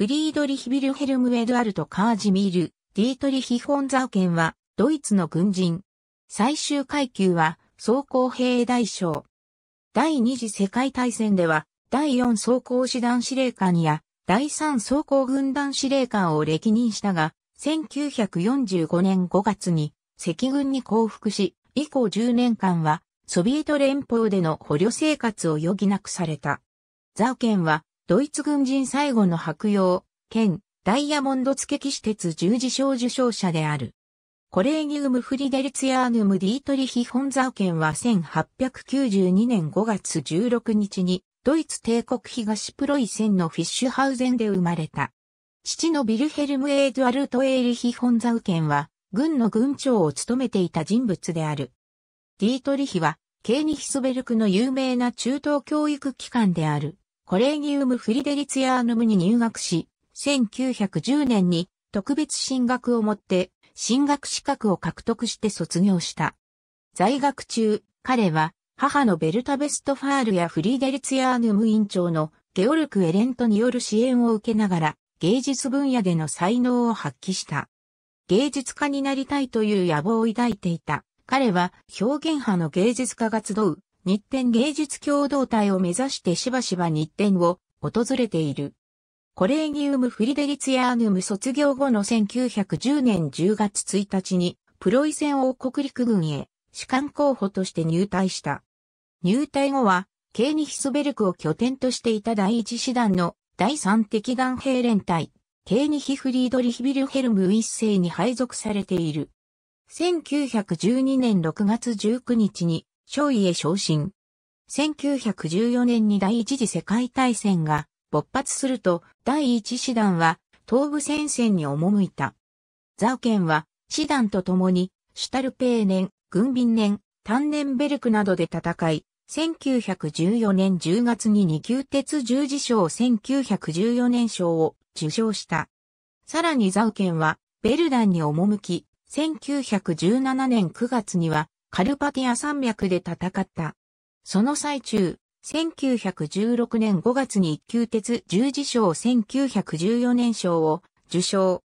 フリードリヒ・ビルヘルム・エドアルト・カージミール、ディートリヒ・フォンザウケンは、ドイツの軍人。最終階級は、装甲兵大将。第二次世界大戦では、第四装甲師団司令官や、第三装甲軍団司令官を歴任したが、1945年5月に赤軍に降伏し、以降10年間はソビエト連邦での捕虜生活を余儀なくされた。ザウケンはドイツ軍人最後の白洋、兼ダイヤモンド付け騎士鉄十字章受賞者である。コレーニウム・フリデルツヤーヌム・ディートリヒ・フォンザウケンは1892年5月16日にドイツ帝国東プロイセンのフィッシュハウゼンで生まれた。父のビルヘルム・エードアルト・エーリヒ・フォンザウケンは軍の軍長を務めていた人物である。ディートリヒはケーニヒスベルクの有名な中等教育機関であるコレーニウム・フリデリツヤーヌムに入学し、1910年に特別進学をもって進学資格を獲得して卒業した。在学中、彼は母のベルタ・ベストファールやフリーデリツヤーヌム院長のゲオルク・エレントによる支援を受けながら芸術分野での才能を発揮した。芸術家になりたいという野望を抱いていた。彼は表現派の芸術家が集う日展芸術共同体を目指してしばしば日展を訪れている。コレーニウム・フリデリツヤーヌム卒業後の1910年10月1日にプロイセン王国陸軍へ士官候補として入隊した。入隊後はケーニヒスベルクを拠点としていた第一師団の第三敵団兵連隊、ケーニヒ・フリードリヒ・ビルヘルム一世に配属されている。1912年6月19日に少尉へ昇進。1914年に第一次世界大戦が勃発すると第一師団は東部戦線に赴いた。ザウケンは師団と共にシュタルペーネン、軍便年、タンネンベルクなどで戦い、1914年10月に二級鉄十字章1914年賞を受賞した。さらにザウケンはベルダンに赴き、1917年9月にはカルパティア山脈で戦った。その最中、1916年5月に一級鉄十字章1914年賞を受賞。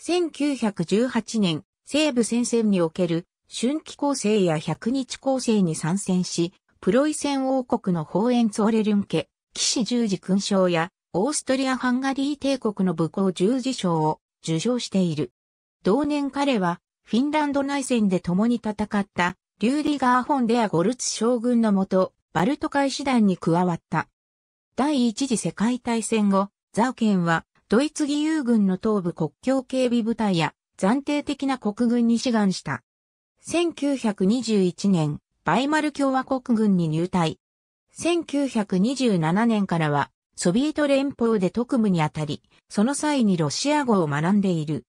1918年、西部戦線における春季構成や百日構成に参戦し、プロイセン王国のホーエンツォレルン家、騎士十字勲章や、オーストリア・ハンガリー帝国の武功十字章を受賞している。同年彼はフィンランド内戦で共に戦ったリューディガー・フォン・デア・ゴルツ将軍のもと、バルト海師団に加わった。第一次世界大戦後、ザウケンはドイツ義勇軍の東部国境警備部隊や暫定的な国軍に志願した。1921年、バイマル共和国軍に入隊。1927年からはソビエト連邦で特務にあたり、その際にロシア語を学んでいる。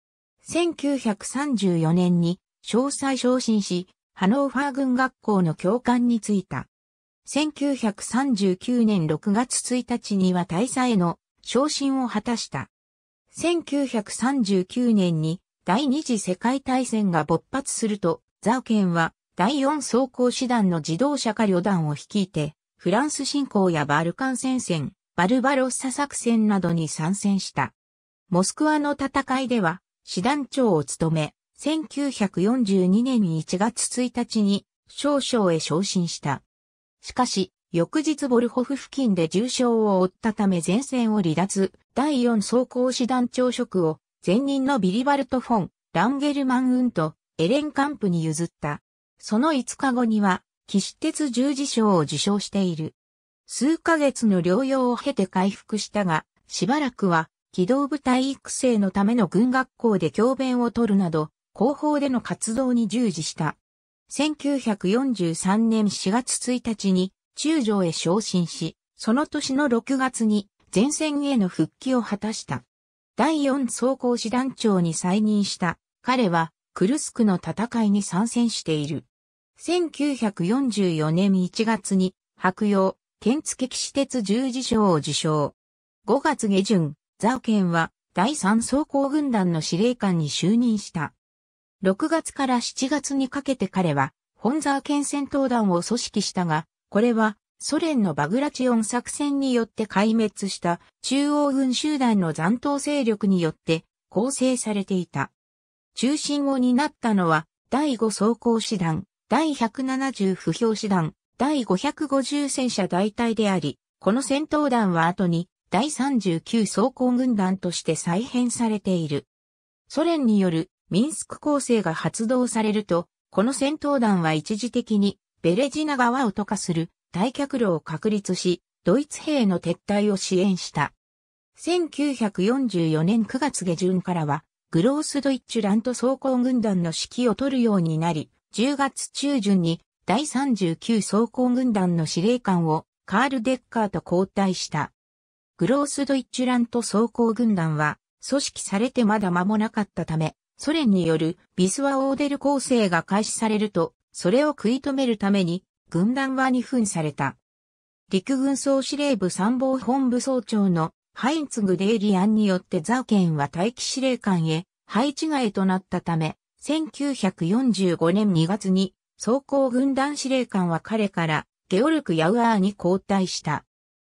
1934年に詳細昇進し、ハノーファー軍学校の教官に就いた。1939年6月1日には大佐への昇進を果たした。1939年に第二次世界大戦が勃発すると、ザウケンは第四装甲師団の自動車化旅団を率いて、フランス侵攻やバルカン戦線、バルバロッサ作戦などに参戦した。モスクワの戦いでは師団長を務め、1942年1月1日に少将へ昇進した。しかし、翌日ボルホフ付近で重傷を負ったため前線を離脱、第4装甲師団長職を前任のビリバルト・フォン、ランゲルマン・ウンとエレン・カンプに譲った。その5日後には、騎士鉄十字章を受賞している。数ヶ月の療養を経て回復したが、しばらくは機動部隊育成のための軍学校で教鞭を取るなど、後方での活動に従事した。1943年4月1日に中将へ昇進し、その年の6月に前線への復帰を果たした。第4装甲師団長に再任した彼はクルスクの戦いに参戦している。1944年1月に白洋、剣付騎士鉄十字章を受賞。5月下旬、ザウケンは第三装甲軍団の司令官に就任した。6月から7月にかけて彼は、本ザー県戦闘団を組織したが、これはソ連のバグラチオン作戦によって壊滅した中央軍集団の残党勢力によって構成されていた。中心を担ったのは第5装甲師団、第170不評師団、第550戦車大隊であり、この戦闘団は後に第39装甲軍団として再編されている。ソ連によるミンスク構成が発動されると、この戦闘団は一時的にベレジナ川を渡過する大脚路を確立し、ドイツ兵の撤退を支援した。1944年9月下旬からは、グロースドイッチュラント装甲軍団の指揮を取るようになり、10月中旬に第39装甲軍団の司令官をカール・デッカーと交代した。グロースドイッチュラント装甲軍団は組織されてまだ間もなかったため、ソ連によるビスワオーデル構成が開始されると、それを食い止めるために軍団は二分された。陸軍総司令部参謀本部総長のハインツ・グデーリアンによってザウケンは待機司令官へ配置外へとなったため、1945年2月に装甲軍団司令官は彼からゲオルク・ヤウアーに交代した。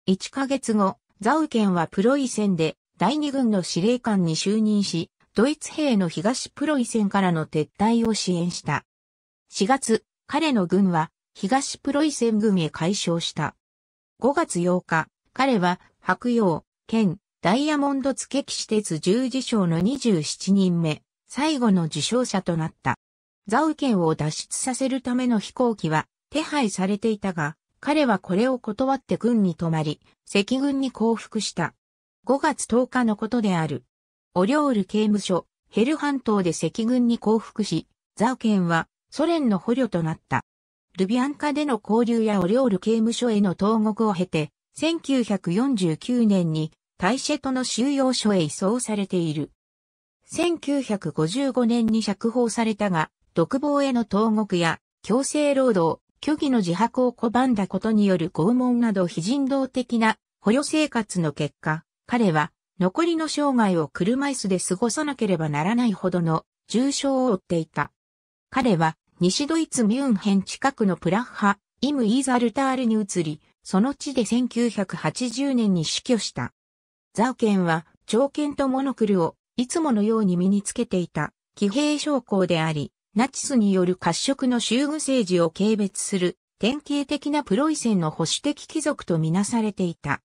1ヶ月後、ザウケンはプロイセンで第二軍の司令官に就任し、ドイツ兵の東プロイセンからの撤退を支援した。4月、彼の軍は東プロイセン軍へ解消した。5月8日、彼は白洋、県、ダイヤモンド付騎士鉄十字章の27人目、最後の受賞者となった。ザウ県を脱出させるための飛行機は手配されていたが、彼はこれを断って軍に泊まり、赤軍に降伏した。5月10日のことである。オリョール刑務所、ヘル半島で赤軍に降伏し、ザウ県はソ連の捕虜となった。ルビアンカでの交流やオリョール刑務所への投獄を経て、1949年にタイシェトの収容所へ移送されている。1955年に釈放されたが、独房への投獄や強制労働、虚偽の自白を拒んだことによる拷問など非人道的な捕虜生活の結果、彼は残りの生涯を車椅子で過ごさなければならないほどの重傷を負っていた。彼は西ドイツミュンヘン近くのプラッハ、イム・イーザルタールに移り、その地で1980年に死去した。ザウケンは、長剣とモノクルをいつものように身につけていた、騎兵将校であり、ナチスによる褐色の修具政治を軽蔑する、典型的なプロイセンの保守的貴族とみなされていた。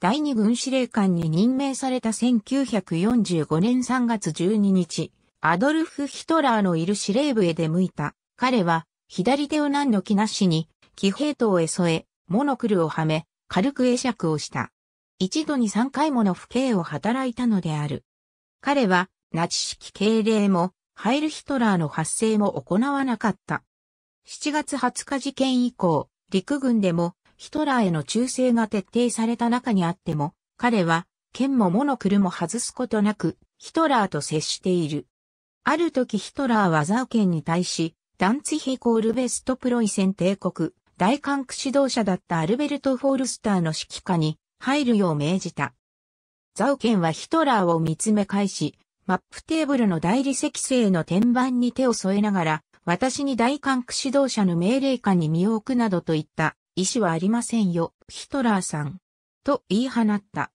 第二軍司令官に任命された1945年3月12日、アドルフ・ヒトラーのいる司令部へ出向いた。彼は、左手を何の気なしに、騎兵刀へ添え、モノクルをはめ、軽く会釈をした。一度に三回もの不敬を働いたのである。彼は、ナチ式敬礼も、ハイルヒトラーの発生も行わなかった。7月20日事件以降、陸軍でも、ヒトラーへの忠誠が徹底された中にあっても、彼は、剣もモノクルも外すことなく、ヒトラーと接している。ある時ヒトラーはザウケンに対し、ダンツヒコールベストプロイセン帝国、大管区指導者だったアルベルト・フォールスターの指揮下に入るよう命じた。ザウケンはヒトラーを見つめ返し、マップテーブルの大理石製の天板に手を添えながら、私に大管区指導者の命令下に身を置くなどといった意思はありませんよ、ヒトラーさん。と言い放った。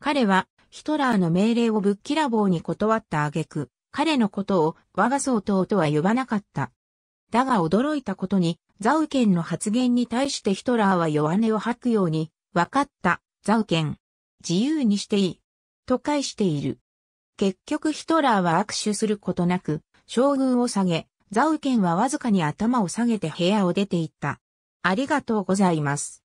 彼は、ヒトラーの命令をぶっきらぼうに断った挙句、彼のことを我が総統とは呼ばなかった。だが驚いたことに、ザウケンの発言に対してヒトラーは弱音を吐くように、分かった、ザウケン。自由にしていい。と返している。結局ヒトラーは握手することなく、将軍を下げ、ザウケンはわずかに頭を下げて部屋を出て行った。ありがとうございます。